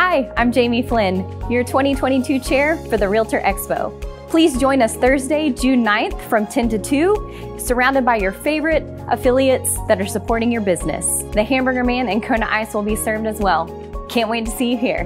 Hi, I'm Jamie Flynn, your 2022 chair for the Realtor Expo. Please join us Thursday, June 9th from 10 to 2, surrounded by your favorite affiliates that are supporting your business. The Hamburger Man and Kona Ice will be served as well. Can't wait to see you here.